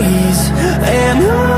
days. And I